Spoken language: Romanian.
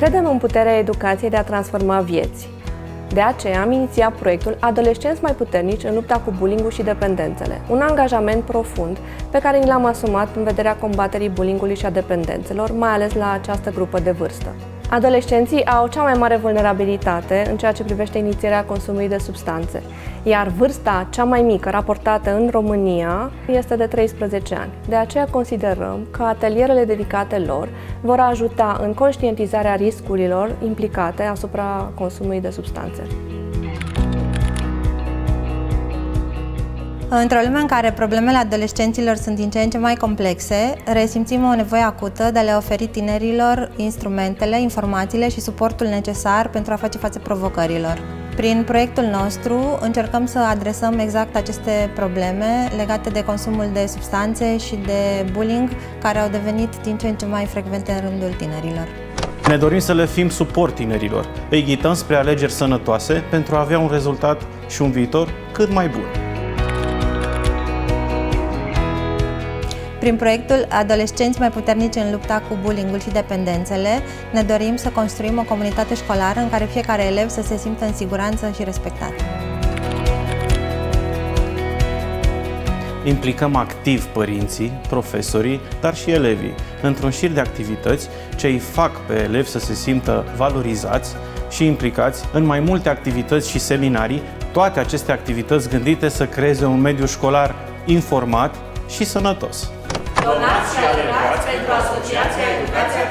Credem în puterea educației de a transforma vieți. De aceea am inițiat proiectul Adolescenți mai puternici în lupta cu bullying și dependențele, un angajament profund pe care ni l-am asumat în vederea combaterii bullying și a dependențelor, mai ales la această grupă de vârstă. Adolescenții au cea mai mare vulnerabilitate în ceea ce privește inițierea consumului de substanțe, iar vârsta cea mai mică raportată în România este de 13 ani. De aceea considerăm că atelierele dedicate lor vor ajuta în conștientizarea riscurilor implicate asupra consumului de substanțe. Într-o lume în care problemele adolescenților sunt din ce în ce mai complexe, resimțim o nevoie acută de a le oferi tinerilor instrumentele, informațiile și suportul necesar pentru a face față provocărilor. Prin proiectul nostru încercăm să adresăm exact aceste probleme legate de consumul de substanțe și de bullying care au devenit din ce în ce mai frecvente în rândul tinerilor. Ne dorim să le fim suport tinerilor, îi ghităm spre alegeri sănătoase pentru a avea un rezultat și un viitor cât mai bun. Prin proiectul Adolescenți mai puternici în lupta cu bullying și dependențele, ne dorim să construim o comunitate școlară în care fiecare elev să se simtă în siguranță și respectat. Implicăm activ părinții, profesorii, dar și elevii într-un șir de activități ce îi fac pe elevi să se simtă valorizați și implicați în mai multe activități și seminarii, toate aceste activități gândite să creeze un mediu școlar informat și sănătos. Donația de pe Asociația Educația